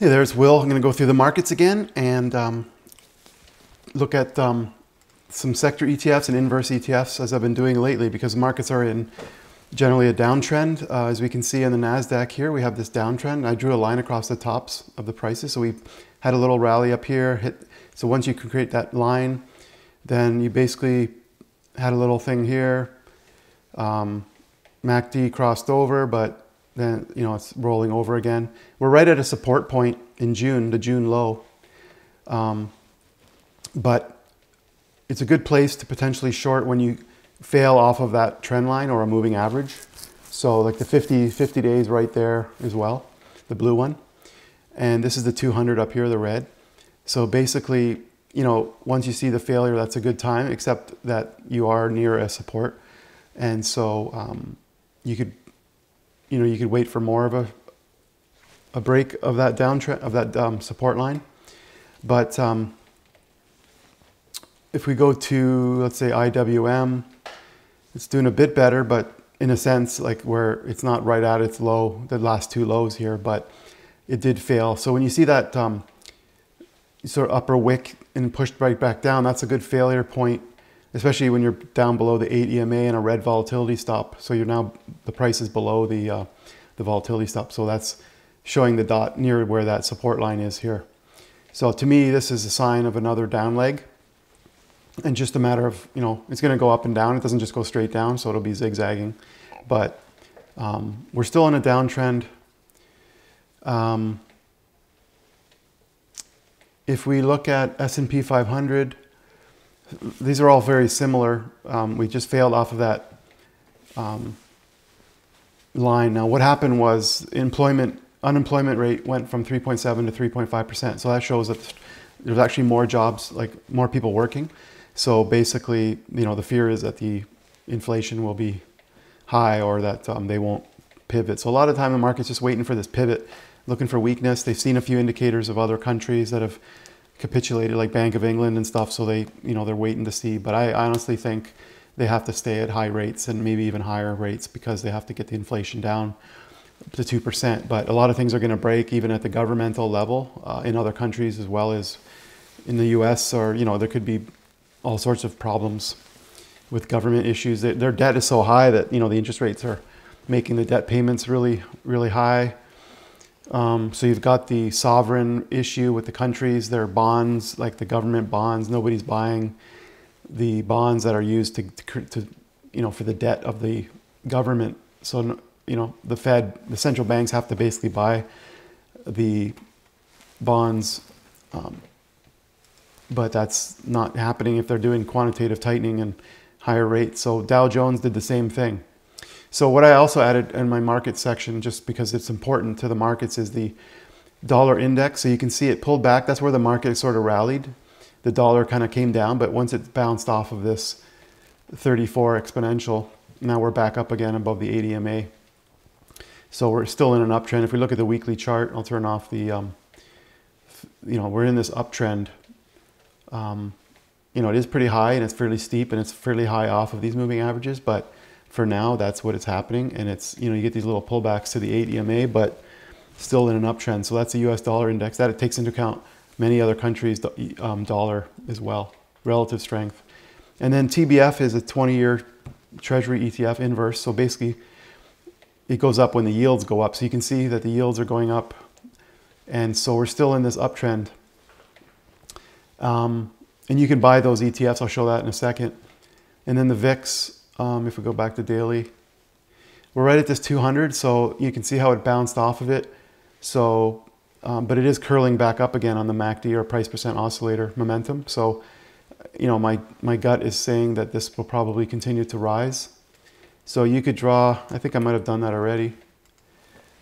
Hey, there's Will. I'm going to go through the markets again and um, look at um, some sector ETFs and inverse ETFs as I've been doing lately because markets are in generally a downtrend. Uh, as we can see in the NASDAQ here, we have this downtrend. I drew a line across the tops of the prices. So we had a little rally up here. Hit, so once you can create that line, then you basically had a little thing here. Um, MACD crossed over, but then you know it's rolling over again. We're right at a support point in June, the June low. Um, but it's a good place to potentially short when you fail off of that trend line or a moving average. So like the 50, 50 days right there as well, the blue one. And this is the 200 up here, the red. So basically, you know, once you see the failure, that's a good time, except that you are near a support. And so um, you could you know, you could wait for more of a, a break of that downtrend, of that um, support line. But um, if we go to, let's say IWM, it's doing a bit better, but in a sense, like where it's not right at its low, the last two lows here, but it did fail. So when you see that um, sort of upper wick and pushed right back down, that's a good failure point especially when you're down below the 8 EMA and a red volatility stop. So you're now, the price is below the, uh, the volatility stop. So that's showing the dot near where that support line is here. So to me, this is a sign of another down leg. And just a matter of, you know, it's going to go up and down. It doesn't just go straight down, so it'll be zigzagging. But um, we're still in a downtrend. Um, if we look at S&P 500, these are all very similar. Um, we just failed off of that um, line. Now, what happened was employment unemployment rate went from 3.7 to 3.5 percent. So that shows that there's actually more jobs, like more people working. So basically, you know, the fear is that the inflation will be high or that um, they won't pivot. So a lot of time the market's just waiting for this pivot, looking for weakness. They've seen a few indicators of other countries that have capitulated like Bank of England and stuff. So they, you know, they're waiting to see. But I honestly think they have to stay at high rates and maybe even higher rates because they have to get the inflation down to 2%. But a lot of things are going to break even at the governmental level uh, in other countries as well as in the US or, you know, there could be all sorts of problems with government issues. Their debt is so high that, you know, the interest rates are making the debt payments really, really high. Um, so you've got the sovereign issue with the countries, their bonds, like the government bonds. Nobody's buying the bonds that are used to, to, you know, for the debt of the government. So you know, the Fed, the central banks have to basically buy the bonds, um, but that's not happening if they're doing quantitative tightening and higher rates. So Dow Jones did the same thing. So what I also added in my market section, just because it's important to the markets, is the dollar index. So you can see it pulled back. That's where the market sort of rallied. The dollar kind of came down, but once it bounced off of this 34 exponential, now we're back up again above the 8 EMA. So we're still in an uptrend. If we look at the weekly chart, I'll turn off the, um, you know, we're in this uptrend. Um, you know, it is pretty high and it's fairly steep and it's fairly high off of these moving averages, but for now, that's what it's happening. And it's, you know, you get these little pullbacks to the 8 EMA, but still in an uptrend. So that's the US dollar index. That it takes into account many other countries' um, dollar as well, relative strength. And then TBF is a 20 year Treasury ETF inverse. So basically, it goes up when the yields go up. So you can see that the yields are going up. And so we're still in this uptrend. Um, and you can buy those ETFs. I'll show that in a second. And then the VIX um, if we go back to daily, we're right at this 200, so you can see how it bounced off of it. So, um, but it is curling back up again on the MACD or price percent oscillator momentum. So, you know, my, my gut is saying that this will probably continue to rise. So you could draw, I think I might have done that already.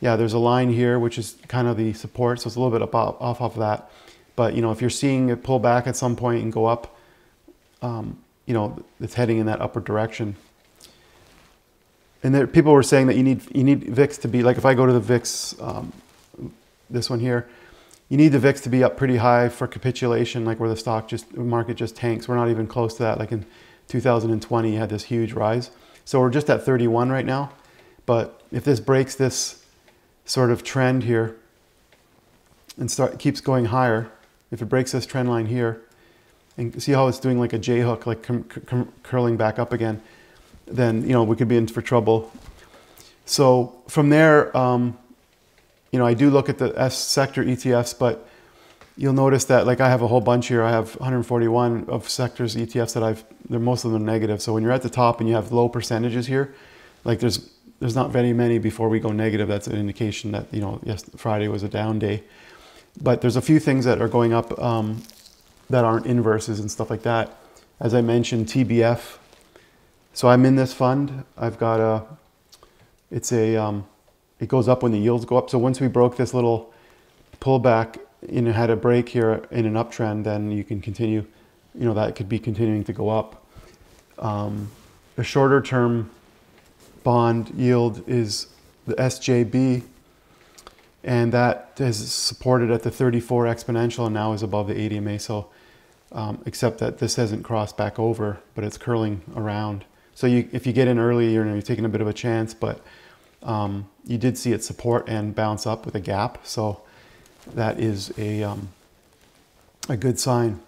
Yeah, there's a line here, which is kind of the support. So it's a little bit up, off of that. But, you know, if you're seeing it pull back at some point and go up, um, you know, it's heading in that upward direction and there, people were saying that you need you need VIX to be like if I go to the VIX, um, this one here, you need the VIX to be up pretty high for capitulation, like where the stock just market just tanks. We're not even close to that. Like in 2020, you had this huge rise. So we're just at 31 right now. But if this breaks this sort of trend here, and start keeps going higher, if it breaks this trend line here, and see how it's doing like a J hook, like curling back up again, then you know we could be in for trouble. So from there, um, you know, I do look at the S sector ETFs, but you'll notice that like I have a whole bunch here. I have 141 of sectors ETFs that I've. They're most of them negative. So when you're at the top and you have low percentages here, like there's there's not very many before we go negative. That's an indication that you know yes Friday was a down day. But there's a few things that are going up um, that aren't inverses and stuff like that. As I mentioned, TBF. So I'm in this fund. I've got a. It's a. Um, it goes up when the yields go up. So once we broke this little pullback know, had a break here in an uptrend, then you can continue, you know, that could be continuing to go up. Um, the shorter term bond yield is the SJB, and that is supported at the 34 exponential and now is above the 8 EMA. So, um, except that this hasn't crossed back over, but it's curling around. So you, if you get in early, you're, you're taking a bit of a chance, but um, you did see it support and bounce up with a gap. So that is a, um, a good sign.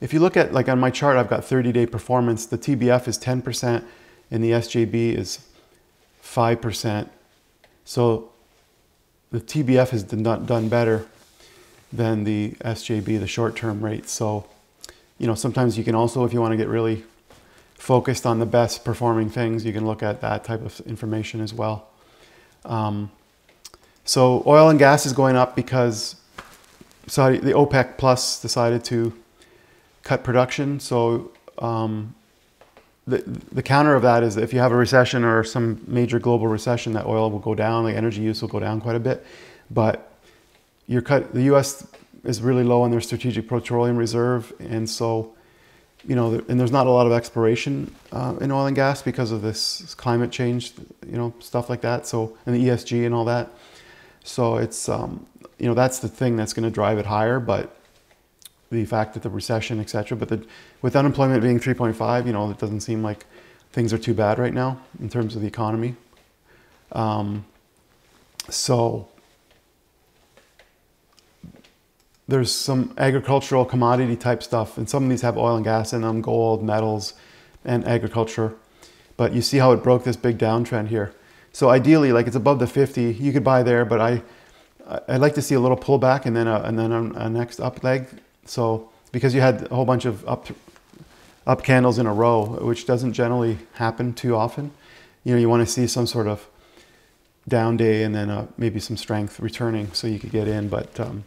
If you look at, like on my chart, I've got 30 day performance. The TBF is 10% and the SJB is 5%. So the TBF has done, done better than the SJB, the short term rate. So, you know, sometimes you can also, if you want to get really focused on the best performing things, you can look at that type of information as well. Um, so oil and gas is going up because Saudi, the OPEC Plus decided to cut production. So um, the the counter of that is that if you have a recession or some major global recession, that oil will go down, the energy use will go down quite a bit. But cut. The U.S. is really low on their strategic petroleum reserve, and so you know, and there's not a lot of exploration uh, in oil and gas because of this climate change, you know, stuff like that. So and the ESG and all that. So it's, um, you know, that's the thing that's going to drive it higher. But the fact that the recession, et cetera, but the, with unemployment being 3.5, you know, it doesn't seem like things are too bad right now in terms of the economy. Um, so there's some agricultural commodity type stuff, and some of these have oil and gas in them, gold, metals, and agriculture. But you see how it broke this big downtrend here. So ideally, like it's above the 50, you could buy there, but I, I'd like to see a little pullback and then a, and then a, a next up leg. So because you had a whole bunch of up, up candles in a row, which doesn't generally happen too often. You know, you want to see some sort of down day and then uh, maybe some strength returning so you could get in. But um,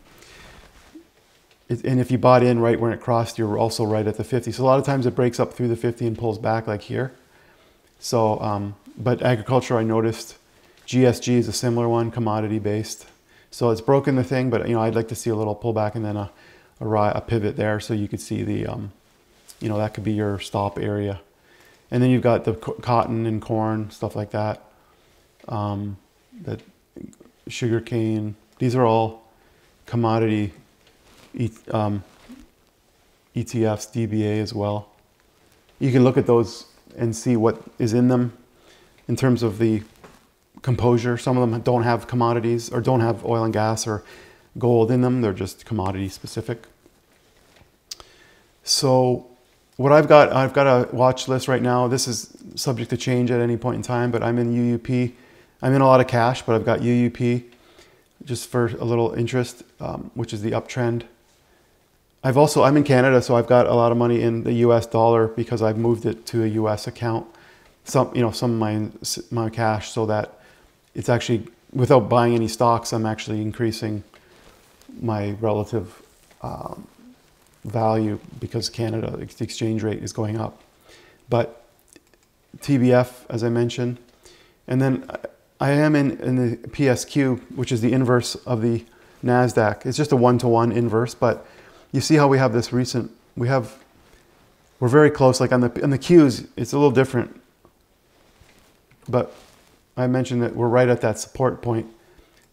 and if you bought in right when it crossed, you're also right at the 50. So a lot of times it breaks up through the 50 and pulls back like here. So um, but agriculture, I noticed GSG is a similar one, commodity based. So it's broken the thing, but you know, I'd like to see a little pullback and then a, a, a pivot there so you could see the, um, you know, that could be your stop area. And then you've got the cotton and corn, stuff like that. Um, that sugar cane, these are all commodity um, ETFs, DBA as well. You can look at those and see what is in them in terms of the composure. Some of them don't have commodities or don't have oil and gas or gold in them. They're just commodity specific. So what I've got, I've got a watch list right now. This is subject to change at any point in time, but I'm in UUP. I'm in a lot of cash, but I've got UUP just for a little interest, um, which is the uptrend. I've also, I'm in Canada, so I've got a lot of money in the US dollar because I've moved it to a US account some, you know, some of my, my cash so that it's actually, without buying any stocks, I'm actually increasing my relative um, value because Canada, the exchange rate is going up. But TBF, as I mentioned, and then I am in, in the PSQ, which is the inverse of the NASDAQ. It's just a one-to-one -one inverse, but you see how we have this recent, we have, we're very close, like on the, on the Qs, it's a little different. But I mentioned that we're right at that support point.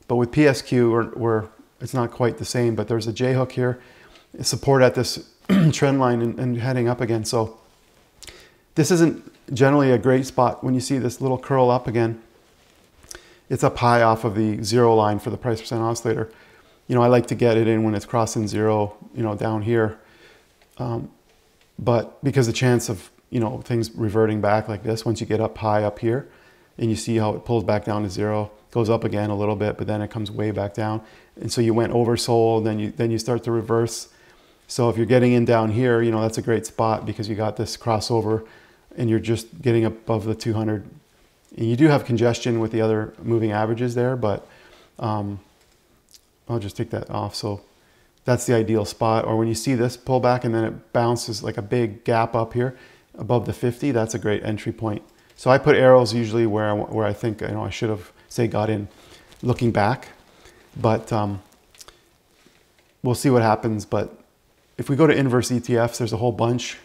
But with PSQ, we're, we're it's not quite the same, but there's a J hook here, support at this trend line and, and heading up again. So this isn't generally a great spot when you see this little curl up again. it's up high off of the zero line for the price percent oscillator. You know, I like to get it in when it's crossing zero, you know, down here. Um, but because the chance of, you know, things reverting back like this, once you get up high up here and you see how it pulls back down to zero, goes up again a little bit, but then it comes way back down. And so you went oversold, then you, then you start to reverse. So if you're getting in down here, you know, that's a great spot because you got this crossover and you're just getting above the 200 you do have congestion with the other moving averages there, but um, I'll just take that off. So that's the ideal spot. Or when you see this pull back and then it bounces like a big gap up here above the 50, that's a great entry point. So I put arrows usually where I, where I think you know I should have say got in looking back, but um, we'll see what happens. But if we go to inverse ETFs, there's a whole bunch.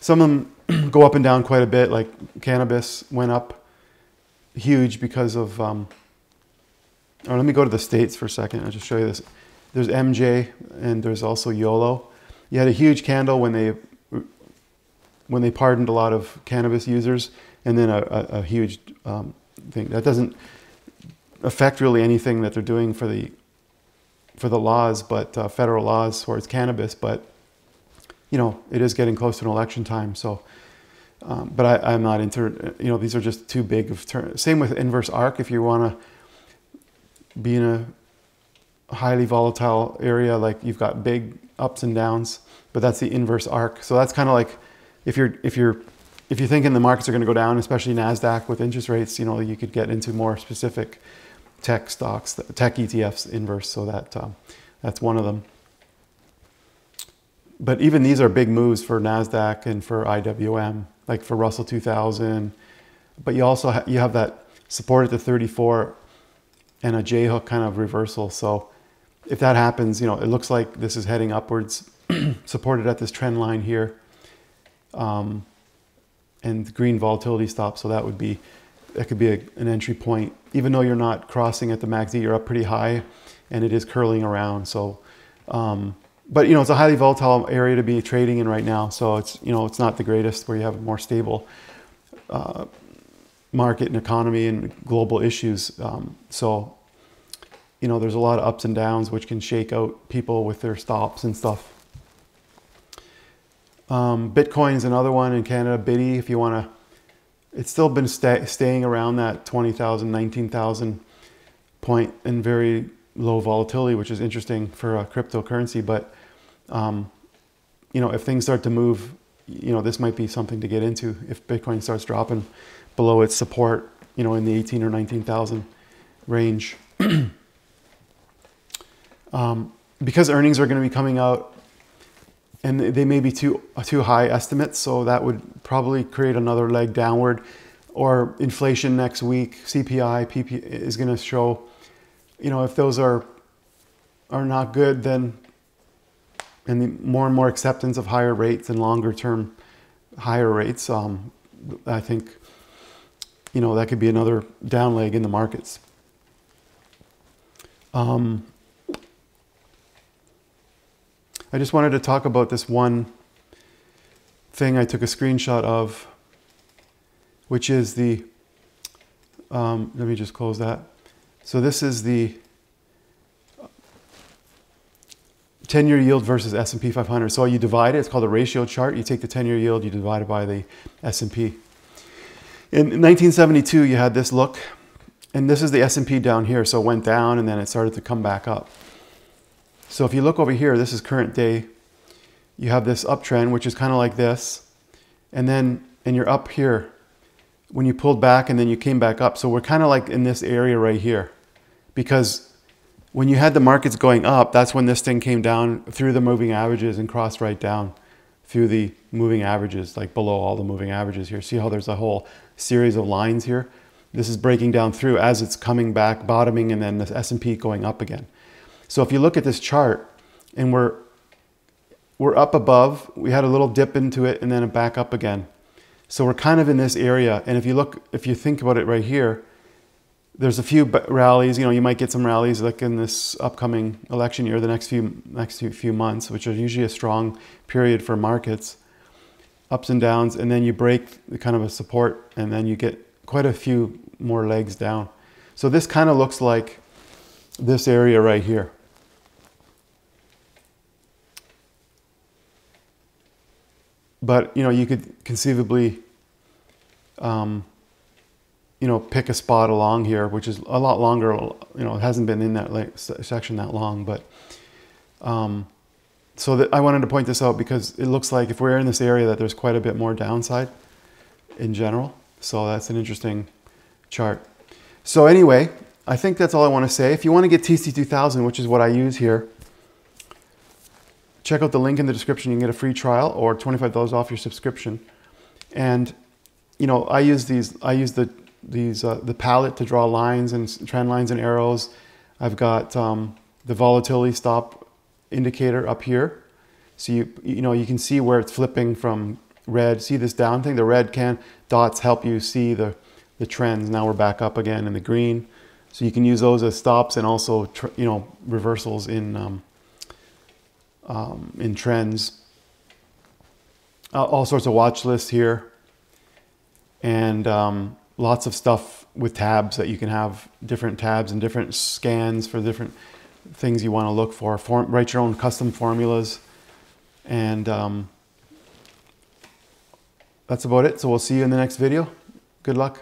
Some of them go up and down quite a bit. Like cannabis went up huge because of. Um, let me go to the states for a second. I'll just show you this. There's MJ and there's also YOLO. You had a huge candle when they when they pardoned a lot of cannabis users, and then a, a, a huge um, thing that doesn't affect really anything that they're doing for the for the laws, but uh, federal laws towards cannabis. But you know, it is getting close to an election time, so um, but I, am not into, you know, these are just too big of turn. Same with inverse ARK. If you want to be in a highly volatile area, like you've got big ups and downs, but that's the inverse ARK. So that's kind of like if you're, if you're, if you're thinking the markets are going to go down, especially NASDAQ with interest rates, you know, you could get into more specific tech stocks, tech ETFs inverse. So that, um, that's one of them. But even these are big moves for NASDAQ and for IWM like for Russell 2000. But you also ha- you have that support at the 34 and a J hook kind of reversal. So if that happens, you know, it looks like this is heading upwards, supported at this trend line here. Um, and green volatility stop. So that would be, that could be a, an entry point. Even though you're not crossing at the MACD, you're up pretty high and it is curling around. So, um, but you know, it's a highly volatile area to be trading in right now. So it's you know, it's not the greatest where you have a more stable uh, market and economy and global issues. Um, so you know, there's a lot of ups and downs which can shake out people with their stops and stuff. Um, Bitcoin's another one in Canada. BITI, if you want to, it's still been sta staying around that 20,000, 19,000 point and very low volatility, which is interesting for a cryptocurrency. But um, you know, if things start to move, you know, this might be something to get into if Bitcoin starts dropping below its support, you know, in the 18 or 19,000 range. um, because earnings are going to be coming out and they may be too too high estimates, so that would probably create another leg downward. Or inflation next week, CPI, PP is going to show you know, if those are are not good, then and the more and more acceptance of higher rates and longer term higher rates, um, I think you know that could be another down leg in the markets. Um, I just wanted to talk about this one thing I took a screenshot of, which is the. Um, let me just close that. So this is the 10-year yield versus S&P 500. So you divide it, it's called a ratio chart. You take the 10-year yield, you divide it by the S&P. In 1972, you had this look, and this is the S&P down here. So it went down and then it started to come back up. So if you look over here, this is current day. You have this uptrend, which is kind of like this. And then, and you're up here when you pulled back and then you came back up. So we're kind of like in this area right here because when you had the markets going up, that's when this thing came down through the moving averages and crossed right down through the moving averages, like below all the moving averages here. See how there's a whole series of lines here? This is breaking down through as it's coming back, bottoming, and then the S&P going up again. So if you look at this chart and we're, we're up above, we had a little dip into it and then back up again. So we're kind of in this area. And if you look, if you think about it right here, there's a few rallies. You know, you might get some rallies like in this upcoming election year, the next few next few months, which are usually a strong period for markets, ups and downs, and then you break the kind of a support, and then you get quite a few more legs down. So this kind of looks like this area right here. But, you know, you could conceivably, um, you know, pick a spot along here, which is a lot longer, you know, it hasn't been in that section that long, but, um, so that I wanted to point this out because it looks like if we're in this area that there's quite a bit more downside in general. So that's an interesting chart. So anyway, I think that's all I want to say. If you want to get TC2000, which is what I use here, check out the link in the description. You can get a free trial or $25 off your subscription. And, you know, I use these, I use the, these, uh, the palette to draw lines and trend lines and arrows. I've got um, the volatility stop indicator up here. So you, you know, you can see where it's flipping from red. See this down thing? The red can dots help you see the, the trends. Now we're back up again in the green. So you can use those as stops and also, you know, reversals in, um, um, in trends. Uh, all sorts of watch lists here. And um, lots of stuff with tabs that you can have different tabs and different scans for different things you want to look for. Form, write your own custom formulas. And um, that's about it. So we'll see you in the next video. Good luck.